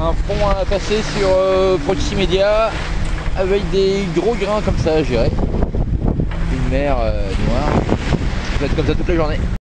un front à passer sur euh, Proximedia avec des gros grains comme ça à. Une mer euh, noire. Ça va être comme ça toute la journée.